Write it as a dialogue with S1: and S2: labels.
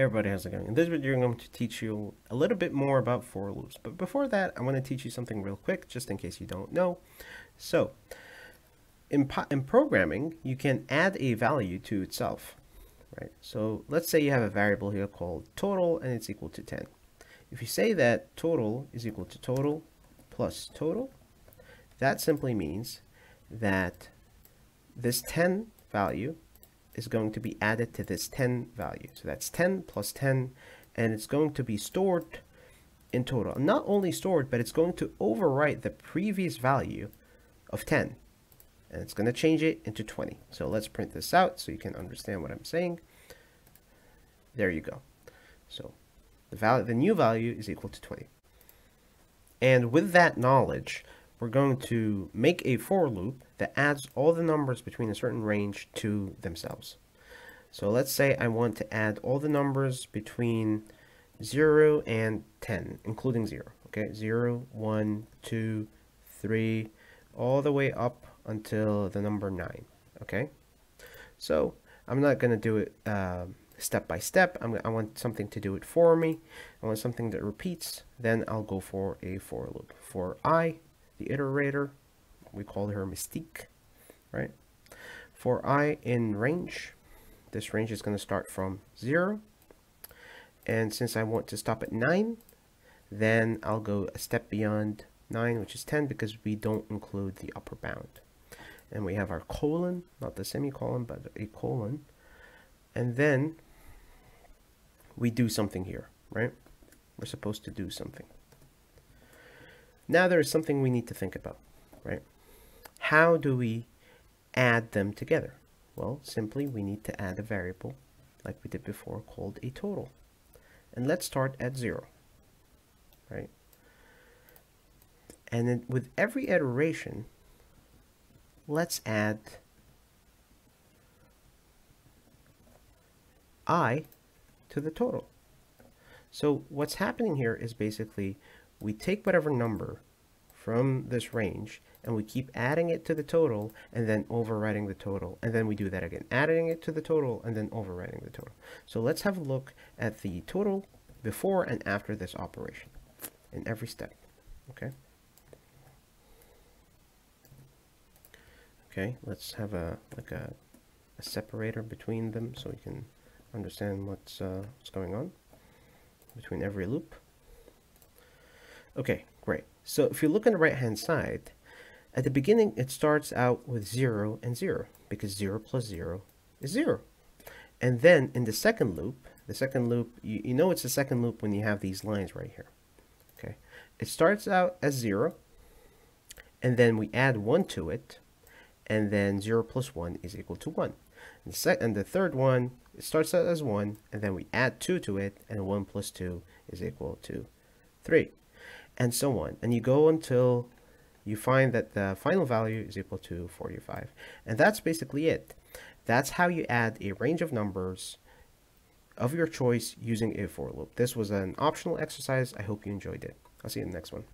S1: Everybody, how's it going? In this video, I'm going to teach you a little bit more about for loops. But before that, I want to teach you something real quick, just in case you don't know. So, in, in programming, you can add a value to itself, right? So let's say you have a variable here called total, and it's equal to 10. If you say that total is equal to total plus total, that simply means that this 10 value is going to be added to this 10 value. So that's 10 plus 10, and it's going to be stored in total. Not only stored, but it's going to overwrite the previous value of 10. And it's going to change it into 20. So let's print this out so you can understand what I'm saying. There you go. So the value, the new value is equal to 20. And with that knowledge, we're going to make a for loop that adds all the numbers between a certain range to themselves. So let's say I want to add all the numbers between 0 and 10, including 0. Okay, 0, 1, 2, 3, all the way up until the number 9. Okay, so I'm not going to do it uh, step by step. I'm, I want something to do it for me. I want something that repeats. Then I'll go for a for loop. For i, the iterator, we call her Mystique, right? For i in range, this range is going to start from 0. And since I want to stop at 9, then I'll go a step beyond 9, which is 10, because we don't include the upper bound. And we have our colon, not the semicolon, but a colon. And then we do something here, right? We're supposed to do something. Now there is something we need to think about, right? How do we add them together? Well, simply we need to add a variable like we did before called a total. And let's start at zero, right? And then with every iteration, let's add i to the total. So what's happening here is basically we take whatever number from this range and we keep adding it to the total and then overwriting the total and then we do that again. Adding it to the total and then overwriting the total. So let's have a look at the total before and after this operation in every step okay? Okay let's have a like a, a separator between them so we can understand what's uh, what's going on between every loop Okay, great. So if you look on the right hand side, at the beginning it starts out with 0 and 0 because 0 plus 0 is 0. And then in the second loop, the second loop, you, you know it's the second loop when you have these lines right here. Okay, It starts out as 0 and then we add 1 to it and then 0 plus 1 is equal to 1. And the, and the third one, it starts out as 1 and then we add 2 to it and 1 plus 2 is equal to 3 and so on. And you go until you find that the final value is equal to 45. And that's basically it. That's how you add a range of numbers of your choice using a for loop. This was an optional exercise. I hope you enjoyed it. I'll see you in the next one.